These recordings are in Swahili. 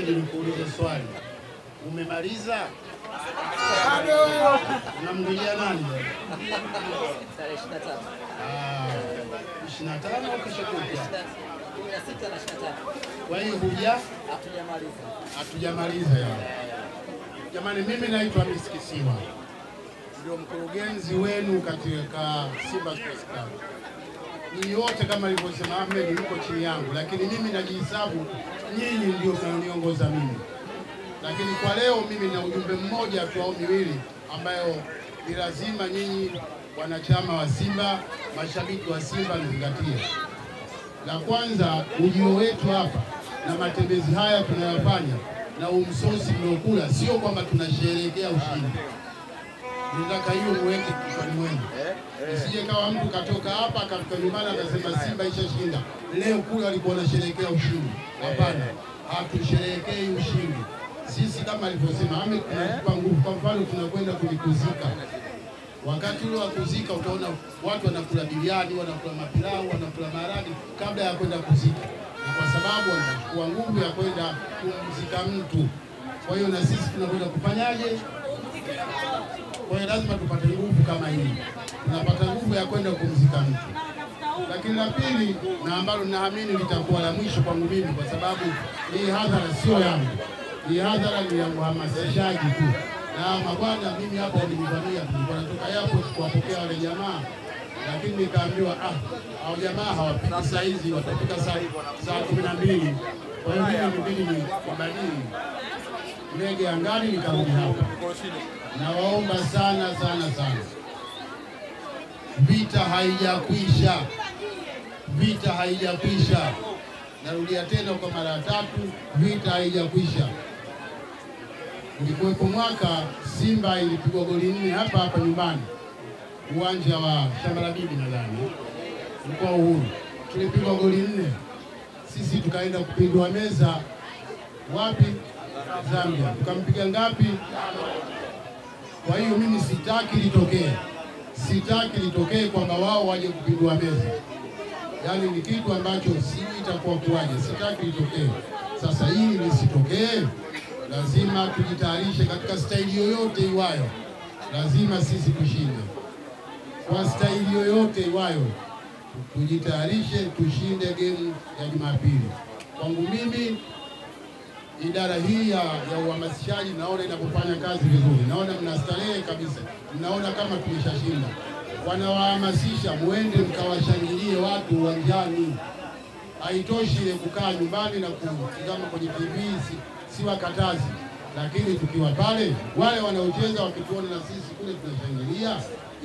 nikuulize swali, umemaliza? Unamngilia nani? tarehe 23. Ah, 25 au kesho kutwa? 16 na 23. Kwa hiyo huja Hatujamaliza. hatujamaliza ya. Jamani, mimi naitwa Miskisiwa, ndio mkurugenzi wenu katika Simba Sports Club. Nyinyi wote kama alivyosema Ahmed, yuko chini yangu, lakini mimi najihesabu nyinyi ndio mnaniongoza mimi. Lakini kwa leo mimi na ujumbe mmoja tu au miwili ambayo ni lazima nyinyi wanachama wa Simba, mashabiki wa Simba mzingatie. La kwanza, ujio wetu hapa na matembezi haya tunayofanya na umsosi mnaokula, sio kwamba tunasherehekea ushindi. Nataka hiyo muweke kichwani mwenu, isije kawa mtu katoka hapa akafika nyumbani akasema Simba ishashinda leo, kule walikuwa wanasherehekea ushindi. Hapana, hatusherehekei ushindi. Sisi kama alivyosema Ahmed, tunatupa nguvu. Kwa mfano, tunakwenda kulikuzika Wakati ule wa kuzika utaona watu wanakula biriani, wanakula mapilau, wanakula maharage kabla ya kwenda kuzika, na kwa sababu wanachukua nguvu ya kwenda kumzika mtu. Kwa hiyo na sisi tunakwenda kufanyaje? Kwa hiyo lazima tupate nguvu kama hii, tunapata nguvu ya kwenda kumzika mtu. Lakini la pili na ambalo ninaamini litakuwa la mwisho kwangu mimi, kwa sababu hii hadhara sio yangu, hii hadhara ni ya uhamasishaji tu na mabwana, mimi hapa walinivamia, tulikuwa natoka yapo kuwapokea wale jamaa, lakini nikaambiwa ah, hao jamaa hawapiki saa hizi, watafika saa kumi na mbili. Kwa hiyo mimi nibidi ni ndege angani, nitarudi hapa. Nawaomba sana sana sana, vita haijakwisha, vita haijakwisha. Narudia tena kwa mara ya tatu, vita haijakwisha. Ulikuwepo mwaka Simba ilipigwa goli nne hapa hapa nyumbani, uwanja wa shamba la bibi, nadhani ulikuwa Uhuru, tulipigwa goli nne. Sisi tukaenda kupindua meza wapi? Zambia, tukampiga ngapi? Kwa hiyo mimi sitaki litokee, sitaki litokee kwamba wao waje kupindua meza, yaani ni kitu ambacho sijui itakuwa kuwaje, sitaki litokee. Sasa hili lisitokee lazima tujitayarishe katika staili yoyote iwayo, lazima sisi tushinde kwa staili yoyote iwayo, tujitayarishe tushinde gemu ya Jumapili. Kwangu mimi idara hii ya, ya uhamasishaji naona inapofanya kazi vizuri, naona mnastarehe kabisa, mnaona kama tumeshashinda. Wanawahamasisha muende mkawashangilie watu uwanjani. Haitoshi ile kukaa nyumbani na kutizama kwenye TV, si, si wakatazi, lakini tukiwa pale, wale wanaocheza wakituona na sisi kule tunashangilia,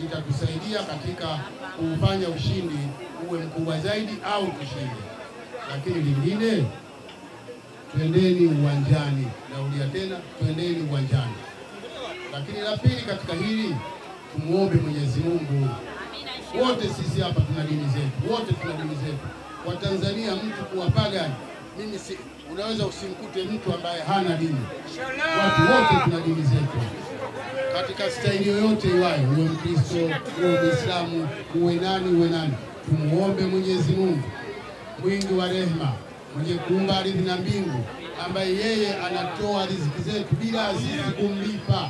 itatusaidia katika kufanya ushindi uwe mkubwa zaidi au tushinde. Lakini lingine, twendeni uwanjani. Naulia tena, twendeni uwanjani. Lakini la pili katika hili, tumuombe Mwenyezi Mungu. Wote sisi hapa tuna dini zetu, wote tuna dini zetu. Kwa Tanzania mtu kuwa pagani, mimi si, unaweza usimkute mtu ambaye hana dini. Watu wote tuna dini zetu katika staili yoyote iwayo, uwe Mkristo, uwe Mwislamu, uwe nani, uwe nani, tumuombe Mwenyezi Mungu mwingi wa rehema, mwenye kuumba ardhi na mbingu, ambaye yeye anatoa riziki zetu bila sisi kumlipa.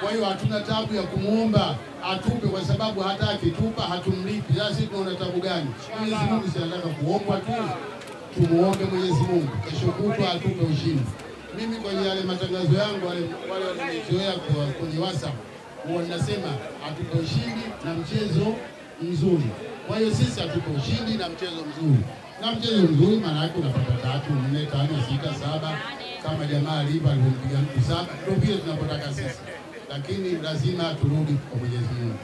Kwa hiyo hatuna tabu ya kumwomba atupe, kwa sababu hata akitupa hatumlipi. Sasa sisi tunaona tabu gani? Mwenyezi Mungu si anataka kuombwa tu, tumuombe Mwenyezi Mungu kesho kutwa atupe ushindi. Mimi kwenye yale matangazo yangu wale wale walionizoea kwenye WhatsApp huwa ninasema atupe ushindi na mchezo mzuri. Kwa hiyo sisi hatuko ushindi na mchezo mzuri, na mchezo mzuri maana yake unapata tatu, nne, tano, sita, saba kama jamaa alipa alivyompiga mtu saba, ndio vile tunapotaka sisi, lakini lazima turudi kwa Mwenyezi Mungu.